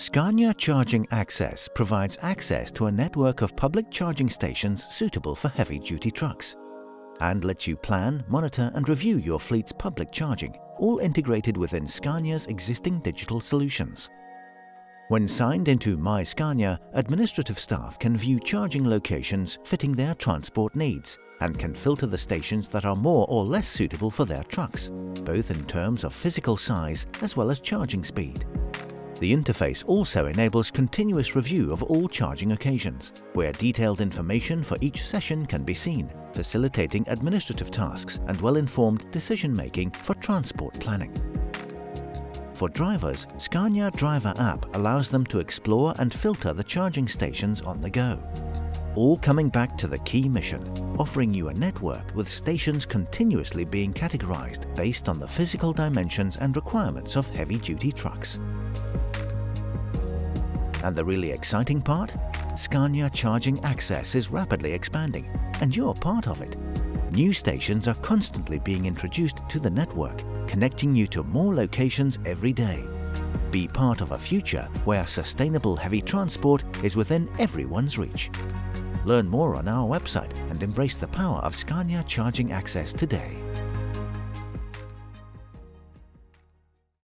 Scania Charging Access provides access to a network of public charging stations suitable for heavy-duty trucks and lets you plan, monitor and review your fleet's public charging, all integrated within Scania's existing digital solutions. When signed into My Scania, administrative staff can view charging locations fitting their transport needs and can filter the stations that are more or less suitable for their trucks, both in terms of physical size as well as charging speed. The interface also enables continuous review of all charging occasions, where detailed information for each session can be seen, facilitating administrative tasks and well-informed decision-making for transport planning. For drivers, Scania Driver app allows them to explore and filter the charging stations on the go. All coming back to the key mission, offering you a network with stations continuously being categorized based on the physical dimensions and requirements of heavy-duty trucks. And the really exciting part? Scania Charging Access is rapidly expanding, and you're part of it. New stations are constantly being introduced to the network, connecting you to more locations every day. Be part of a future where sustainable heavy transport is within everyone's reach. Learn more on our website and embrace the power of Scania Charging Access today.